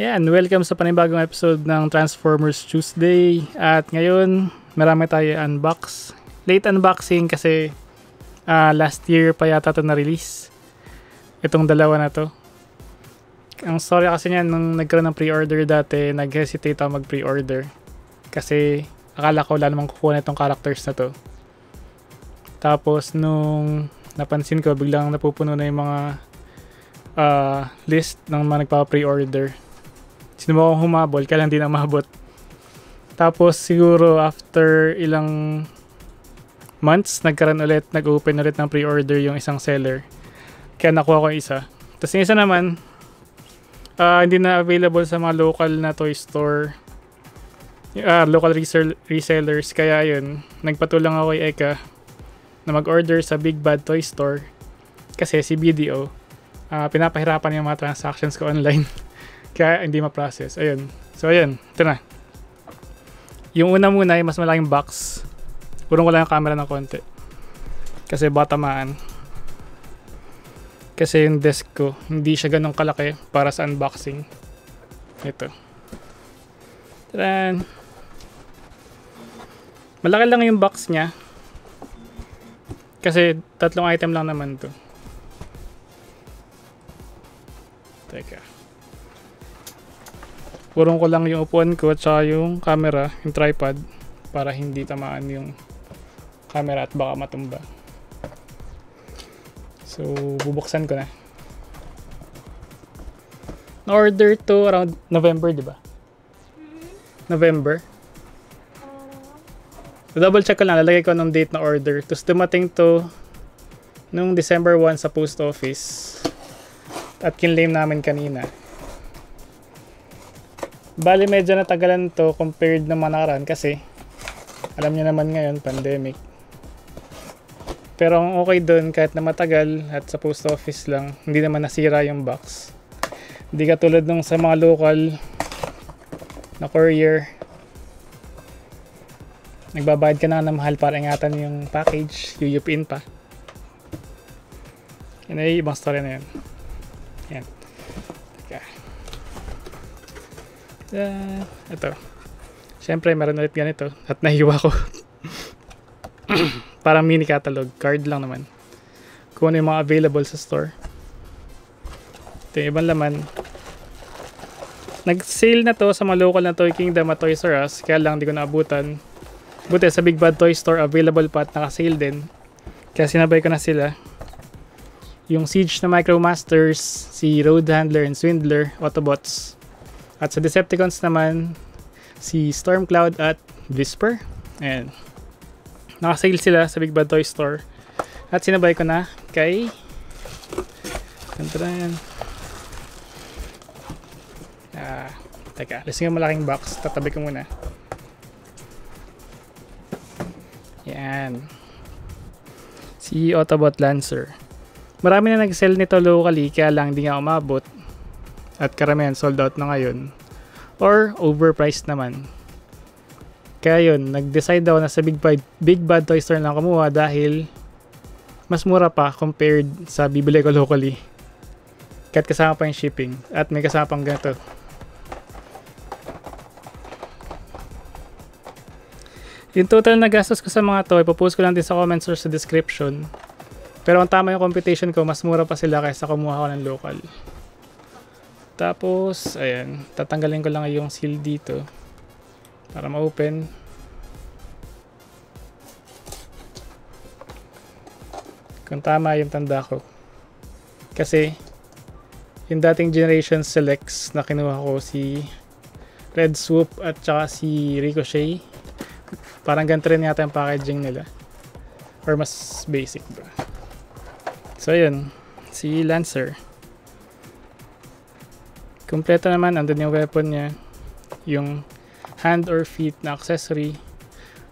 Yan, welcome sa panibagong episode ng Transformers Tuesday. At ngayon, marami tayo unbox. Late unboxing kasi uh, last year pa yata ito na-release. Itong dalawa na to. Ang story kasi niyan, nung nagkaroon ng pre-order dati, nag-hesitate ako mag-pre-order. Kasi akala ko wala namang kukuha itong characters na to. Tapos nung napansin ko, biglang napupuno na yung mga uh, list ng mga nagpa-pre-order akong humabol, kaya lang di na mabot. Tapos siguro after ilang months, nagkaroon ulit, nag-open ulit ng pre-order yung isang seller. Kaya nakuha ko isa. Tapos yung isa naman, uh, hindi na available sa mga local na toy store. Uh, local resell- resellers. Kaya yun, nagpatulang ako kay Eka na mag-order sa Big Bad Toy Store. Kasi si BDO, uh, ah, pinapahirapan yung mga transactions ko online. Kaya hindi ma-process. Ayun. So, ayun. Ito na. Yung una muna ay mas malaking box. Purong ko lang yung camera ng konti. Kasi batamaan. Kasi yung desk ko, hindi siya ganun kalaki para sa unboxing. Ito. Tadan! Malaki lang yung box niya. Kasi tatlong item lang naman to. Teka. Purong ko lang yung upuan ko at saka yung camera, yung tripod para hindi tamaan yung camera at baka matumba. So, bubuksan ko na. Na-order to around November, di ba? November. So, double check ko lang, lalagay ko nung date na order. Tapos dumating to nung December 1 sa post office. At kinlaim namin kanina. Bali medyo natagalan to compared na manaran kasi alam niyo naman ngayon pandemic. Pero ang okay doon kahit na matagal at sa post office lang, hindi naman nasira yung box. Hindi katulad nung sa mga local na courier. Nagbabayad ka na ng mahal para ingatan yung package, yuyupin pa. Yan ay ibang story na yan. Uh, ito. Siyempre, meron ulit ganito. At nahiwa ko. Parang mini catalog. Card lang naman. Kung ano yung mga available sa store. Ito yung ibang laman. Nag-sale na to sa mga local na Toy Kingdom at Toys R Us. Kaya lang, di ko naabutan. Buti sa Big Bad Toy Store, available pa at naka-sale din. Kaya sinabay ko na sila. Yung Siege na Micromasters, si Road Handler and Swindler, Autobots, at sa Decepticons naman, si Stormcloud at Whisper. Ayan. Nakasale sila sa Big Bad Toy Store. At sinabay ko na kay... Tantaran. Ah, teka, lasing yung malaking box. Tatabi ko muna. Yan. Si Autobot Lancer. Marami na nag-sell nito locally, kaya lang hindi nga umabot at karamihan sold out na ngayon or overpriced naman. Kaya yun, nag-decide ako na sa Big Bad, Big Bad Toy Store lang kumuha dahil mas mura pa compared sa bibili ko locally. Kahit kasama pa yung shipping at may kasama pang ganito. Yung total na gastos ko sa mga to, ipopost ko lang din sa comments or sa description. Pero ang tama yung computation ko, mas mura pa sila kaysa kumuha ko ng local. Tapos, ayan, tatanggalin ko lang yung seal dito para ma-open. Kung tama yung tanda ko. Kasi, yung dating Generation Selects na kinuha ko si Red Swoop at saka si Ricochet. Parang ganito rin yata yung packaging nila. Or mas basic ba. So, yun. Si Lancer. Kompleto naman, andun yung weapon niya, yung hand or feet na accessory,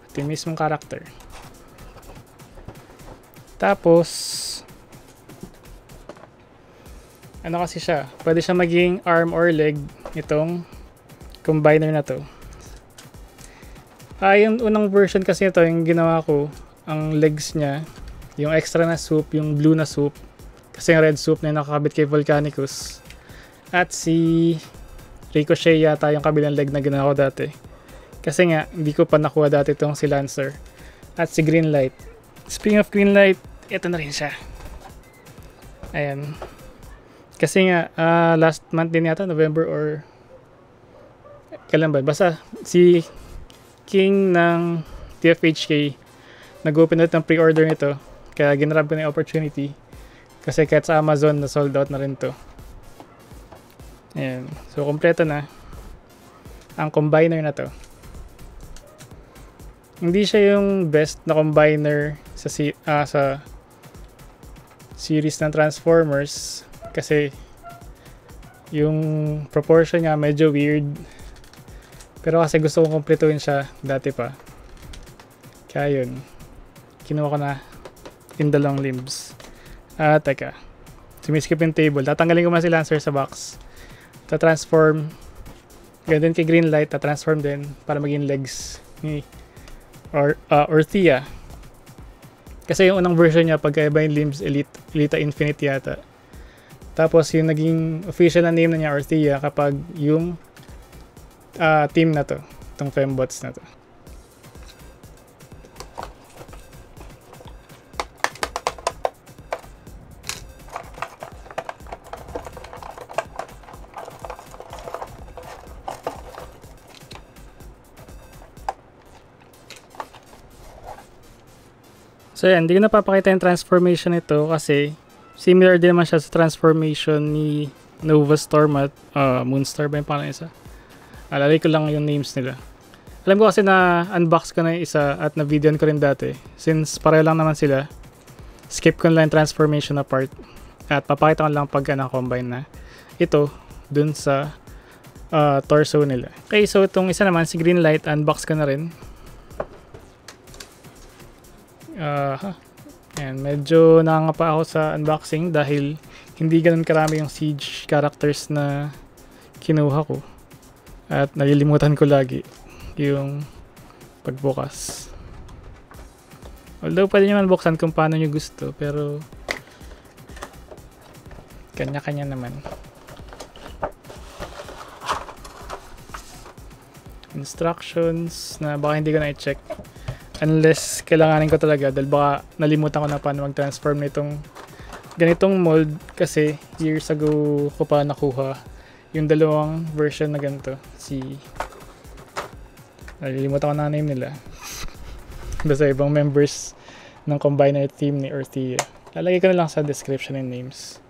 at yung mismong character. Tapos, ano kasi siya, pwede siya maging arm or leg itong combiner na to. Ah, yung unang version kasi ito, yung ginawa ko, ang legs niya, yung extra na soup, yung blue na soup, kasi yung red soup na nakakabit kay Volcanicus, at si Ricochet yata yung kabilang leg na ginawa ko dati. Kasi nga, hindi ko pa nakuha dati itong si Lancer. At si Greenlight. Speaking of Greenlight, ito na rin siya. Ayan. Kasi nga, uh, last month din yata, November or kailan ba? Basta si King ng TFHK nag-open ulit ng pre-order nito. Kaya ginrab ko na yung opportunity. Kasi kahit sa Amazon na sold out na rin to. Ayan. So, kompleto na ang combiner na to. Hindi siya yung best na combiner sa si uh, sa series ng Transformers kasi yung proportion niya medyo weird. Pero kasi gusto kong kumpletuhin siya dati pa. Kaya yun. Kinuha ko na in the long limbs. Ah, teka. Sumiskip yung table. Tatanggalin ko man si Lancer sa box ta-transform. Ganun kay green light ta-transform din para maging legs ni or uh, Orthia kasi yung unang version niya pagkaiba yung limbs Elite Elita Infinite yata. Tapos yung naging official na name na niya Orthia kapag yung uh, team na to itong fembots na to So yan, hindi ko napapakita yung transformation nito kasi similar din naman siya sa transformation ni Nova Storm at uh, Moonstar ba yung pangalan isa? Alalay ko lang yung names nila. Alam ko kasi na unbox ko na yung isa at na videoan ko rin dati. Since pareho lang naman sila, skip ko lang yung transformation na part. At papakita ko lang pagka na-combine na ito dun sa uh, torso nila. Okay, so itong isa naman, si Greenlight, unbox ko na rin. Uh, Ayan, medyo nangangapa ako sa unboxing dahil hindi ganun karami yung Siege characters na kinuha ko. At nalilimutan ko lagi yung pagbukas. Although pwede nyo man buksan kung paano nyo gusto, pero kanya-kanya naman. Instructions na baka hindi ko na i-check unless kailanganin ko talaga dahil baka nalimutan ko na paano mag-transform nitong ganitong mold kasi years ago ko pa nakuha yung dalawang version na ganito si nalilimutan ko na name nila. Basta ibang members ng combiner team ni Earthia lalagay ko na lang sa description and names.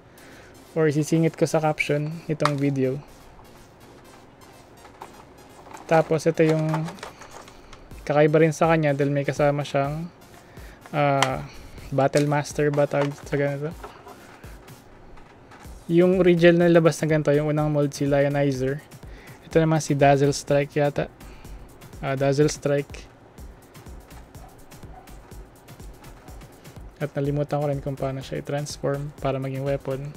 Or isisingit ko sa caption itong video. Tapos ito yung kakaiba rin sa kanya dahil may kasama siyang uh, Battle Master ba tawag sa ganito? Yung original na labas na ganito yung unang mold si Lionizer. Ito naman si Dazzle Strike yata. Uh, Dazzle Strike. At nalimutan ko rin kung paano siya i-transform para maging weapon.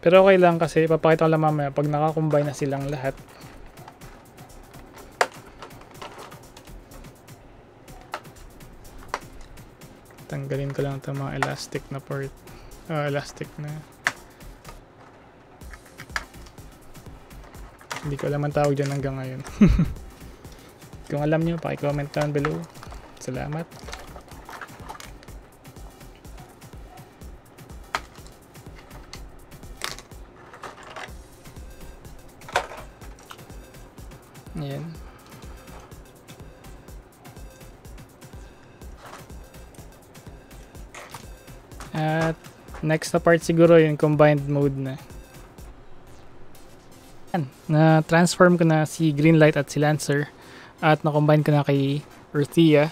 Pero okay lang kasi papakita ko lang mamaya pag nakakombine na silang lahat tanggalin ko lang itong mga elastic na part. Uh, elastic na. Hindi ko alam ang tawag dyan hanggang ngayon. Kung alam nyo paki-comment down below. Salamat At next na part siguro yung combined mode na. Na transform ko na si Greenlight at si Lancer at na-combine ko na kay Earthia.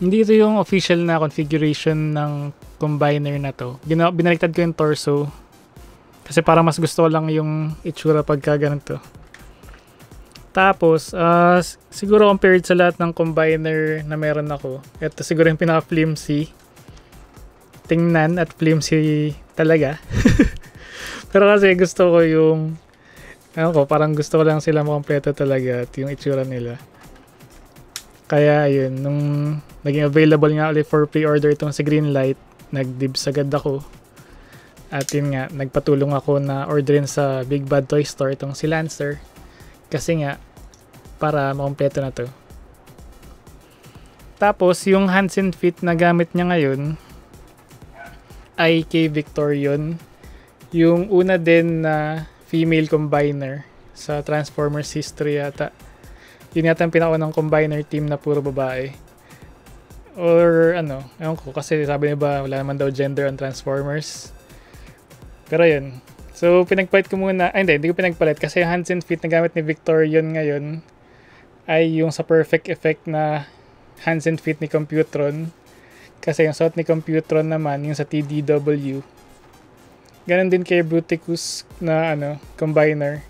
Hindi ito yung official na configuration ng combiner na to. Gina binaliktad ko yung torso kasi para mas gusto lang yung itsura pagka ganito. Tapos, uh, siguro compared sa lahat ng combiner na meron ako, ito siguro yung pinaka-flimsy tingnan at flimsy talaga. Pero kasi gusto ko yung ano ko, parang gusto ko lang sila makompleto talaga at yung itsura nila. Kaya ayun, nung naging available nga ulit for pre-order itong sa Greenlight, nag-dibs agad ako. At yun nga, nagpatulong ako na orderin sa Big Bad Toy Store itong si Lancer. Kasi nga, para makompleto na to. Tapos, yung hands and feet na gamit niya ngayon kay Victorion. Yung una din na female combiner sa Transformers history yata. Yun yata ang pinakaunang combiner team na puro babae. Or ano, ewan ko, kasi sabi niya ba wala naman daw gender on Transformers. Pero yun. So, pinagpalit ko muna. Ay, hindi. Hindi ko pinagpalit. Kasi yung hands and feet na gamit ni Victorion ngayon ay yung sa perfect effect na hands and feet ni Computron. Kasi yung suot ni Computron naman, yung sa TDW. Ganon din kay Bruticus na ano, combiner.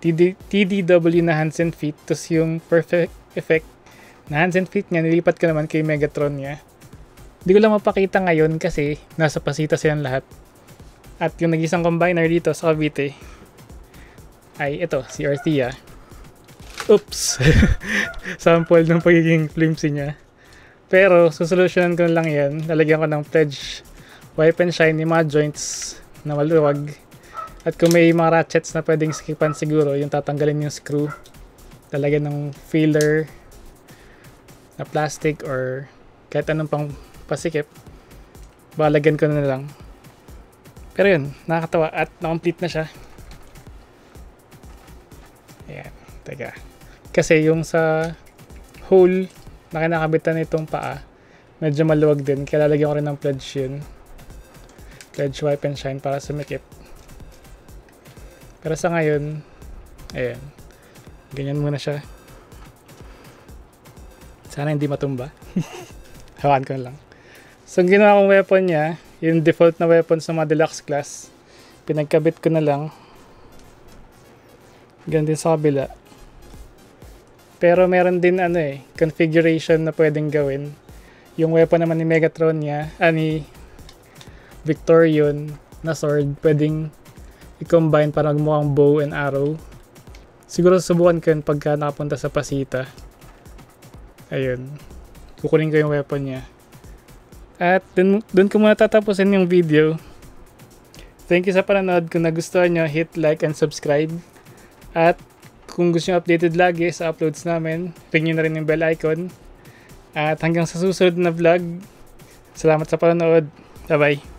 TD, TDW na hands and feet. Tapos yung perfect effect na hands and feet niya, nilipat ko naman kay Megatron niya. Hindi ko lang mapakita ngayon kasi nasa pasita silang lahat. At yung nag-isang combiner dito sa Cavite ay ito, si Arthea. Oops! Sample ng pagiging flimsy niya. Pero, susolusyonan ko lang yan. Lalagyan ko ng pledge wipe and shine yung mga joints na maluwag. At kung may mga ratchets na pwedeng skipan siguro, yung tatanggalin yung screw. Lalagyan ng filler na plastic or kahit anong pang pasikip. Balagyan ko na lang. Pero yun, nakakatawa at na-complete na siya. Ayan, teka. Kasi yung sa hole na kinakabitan nitong paa, medyo maluwag din. Kaya lalagyan ko rin ng pledge yun. Pledge wipe and shine para sumikip. Pero sa ngayon, ayan. Ganyan muna siya. Sana hindi matumba. Hawan ko lang. So, ginawa kong weapon niya, yung default na weapon sa mga deluxe class, pinagkabit ko na lang. Ganun din sa kabila. Pero meron din ano eh, configuration na pwedeng gawin. Yung weapon naman ni Megatron niya, ah, ni Victorion na sword, pwedeng i-combine para magmukhang bow and arrow. Siguro subukan ko yun pagka nakapunta sa Pasita. Ayun. Kukunin ko yung weapon niya. At dun, dun ko muna tatapusin yung video. Thank you sa panonood. Kung nagustuhan nyo, hit like and subscribe. At kung gusto nyo updated lagi sa uploads namin, ring nyo na rin yung bell icon. At hanggang sa susunod na vlog, salamat sa panonood. Bye-bye.